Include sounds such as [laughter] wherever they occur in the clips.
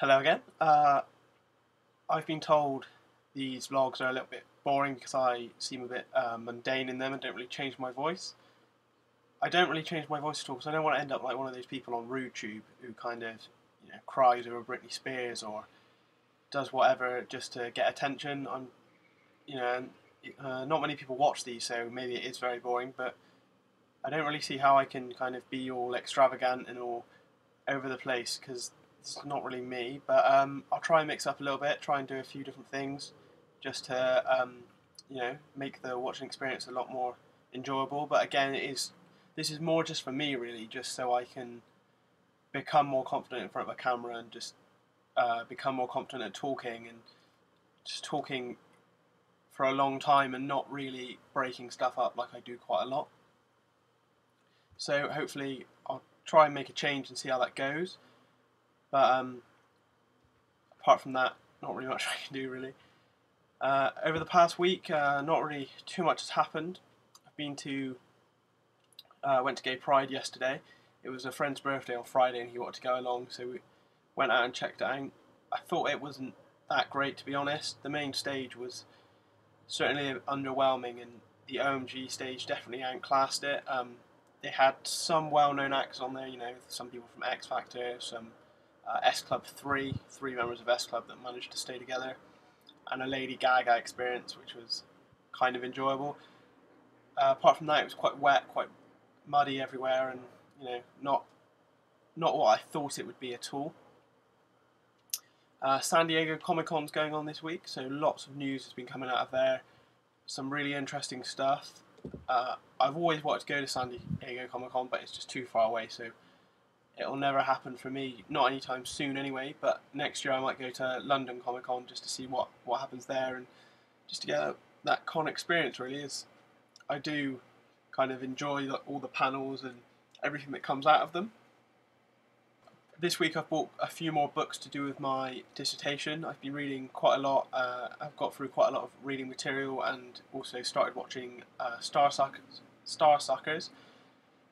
Hello again. Uh, I've been told these vlogs are a little bit boring because I seem a bit uh, mundane in them and don't really change my voice. I don't really change my voice at all because I don't want to end up like one of those people on RudeTube who kind of you know cries over Britney Spears or does whatever just to get attention. I'm, you know, uh, not many people watch these, so maybe it is very boring. But I don't really see how I can kind of be all extravagant and all over the place because it's not really me. But um, I'll try and mix up a little bit, try and do a few different things, just to um, you know make the watching experience a lot more enjoyable. But again, it is this is more just for me, really, just so I can become more confident in front of a camera and just uh, become more confident at talking and just talking for a long time and not really breaking stuff up like I do quite a lot. So hopefully I'll try and make a change and see how that goes. But um, apart from that, not really much [laughs] I can do really. Uh, over the past week, uh, not really too much has happened. I've been to uh, went to Gay Pride yesterday. It was a friend's birthday on Friday, and he wanted to go along, so we went out and checked it out. I thought it wasn't that great, to be honest. The main stage was certainly underwhelming, and the OMG stage definitely outclassed it. Um, they had some well-known acts on there, you know, some people from X Factor, some uh, S Club 3, three members of S Club that managed to stay together, and a Lady Gaga experience, which was kind of enjoyable. Uh, apart from that, it was quite wet, quite muddy everywhere, and you know, not not what I thought it would be at all. Uh, San Diego Comic Con's going on this week, so lots of news has been coming out of there. Some really interesting stuff. Uh, I've always wanted to go to San Diego Comic Con, but it's just too far away, so it'll never happen for me. Not anytime soon, anyway. But next year I might go to London Comic Con just to see what what happens there and just to get that con experience. Really, is I do kind of enjoy the, all the panels and everything that comes out of them this week I've bought a few more books to do with my dissertation. I've been reading quite a lot. Uh, I've got through quite a lot of reading material and also started watching uh, Starsuckers. Star Suckers.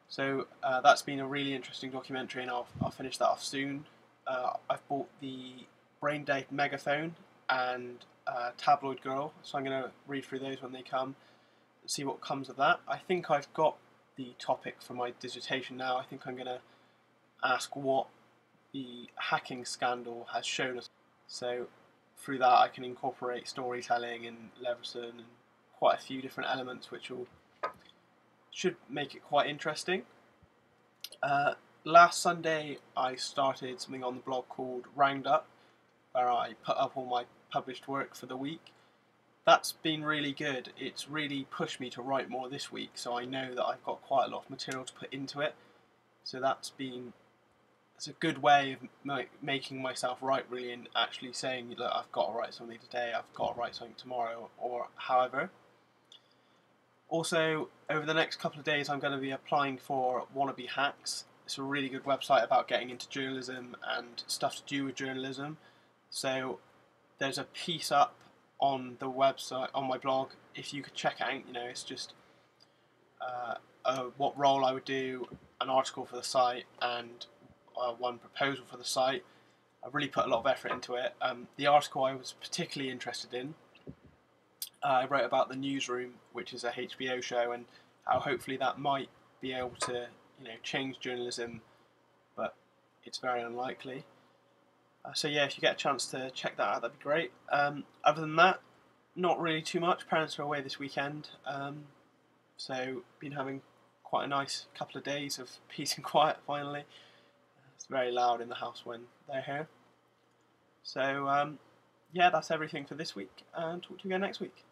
So uh, that's been a really interesting documentary, and I'll, I'll finish that off soon. Uh, I've bought the Braindead Megaphone and uh, Tabloid Girl, so I'm going to read through those when they come and see what comes of that. I think I've got the topic for my dissertation now. I think I'm going to ask what the hacking scandal has shown us. So through that, I can incorporate storytelling and Leveson and quite a few different elements, which will should make it quite interesting. Uh, last Sunday, I started something on the blog called Roundup, where I put up all my published work for the week. That's been really good. It's really pushed me to write more this week, so I know that I've got quite a lot of material to put into it. So that's been it's a good way of making myself write really and actually saying look I've got to write something today I've got to write something tomorrow or however also over the next couple of days I'm going to be applying for wannabe hacks it's a really good website about getting into journalism and stuff to do with journalism so there's a piece up on the website on my blog if you could check out you know it's just uh, uh, what role I would do an article for the site and uh, one proposal for the site. I really put a lot of effort into it. Um, the article I was particularly interested in, I wrote about the newsroom, which is a HBO show, and how hopefully that might be able to, you know, change journalism, but it's very unlikely. Uh, so yeah, if you get a chance to check that out, that'd be great. Um, other than that, not really too much. Parents are away this weekend, um, so been having quite a nice couple of days of [laughs] peace and quiet finally. It's very loud in the house when they're here. So, um, yeah, that's everything for this week, and talk to you again next week.